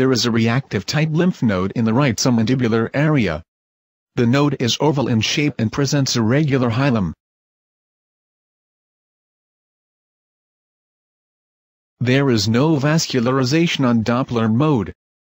there is a reactive-type lymph node in the right submandibular area. The node is oval in shape and presents a regular hilum. There is no vascularization on Doppler mode.